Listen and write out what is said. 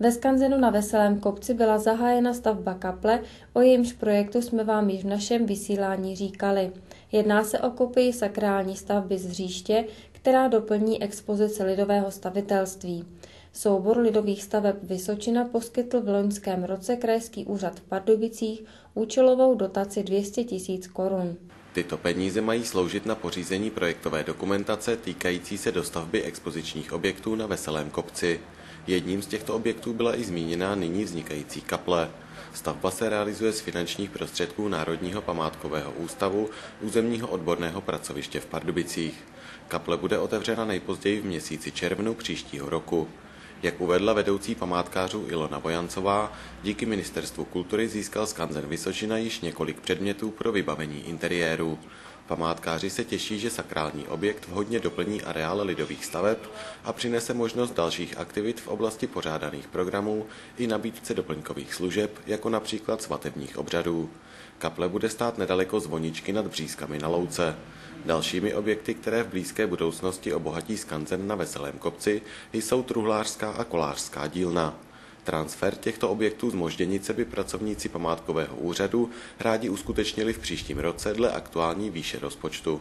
Ve Skanzenu na Veselém kopci byla zahájena stavba kaple, o jejímž projektu jsme vám již v našem vysílání říkali. Jedná se o kopii sakrální stavby z hříště, která doplní expozici lidového stavitelství. Soubor lidových staveb Vysočina poskytl v loňském roce Krajský úřad v Pardubicích účelovou dotaci 200 tisíc korun. Tyto peníze mají sloužit na pořízení projektové dokumentace týkající se dostavby expozičních objektů na Veselém kopci. Jedním z těchto objektů byla i zmíněná nyní vznikající kaple. Stavba se realizuje z finančních prostředků Národního památkového ústavu územního odborného pracoviště v Pardubicích. Kaple bude otevřena nejpozději v měsíci červnu příštího roku. Jak uvedla vedoucí památkářů Ilona Vojancová, díky Ministerstvu kultury získal Skanzen Vysočina již několik předmětů pro vybavení interiéru. Památkáři se těší, že sakrální objekt vhodně doplní areál lidových staveb a přinese možnost dalších aktivit v oblasti pořádaných programů i nabídce doplňkových služeb, jako například svatebních obřadů. Kaple bude stát nedaleko zvoničky nad Břízkami na Louce. Dalšími objekty, které v blízké budoucnosti obohatí skanzen na Veselém kopci, jsou truhlářská a kolářská dílna. Transfer těchto objektů z Možděnice by pracovníci památkového úřadu rádi uskutečnili v příštím roce dle aktuální výše rozpočtu.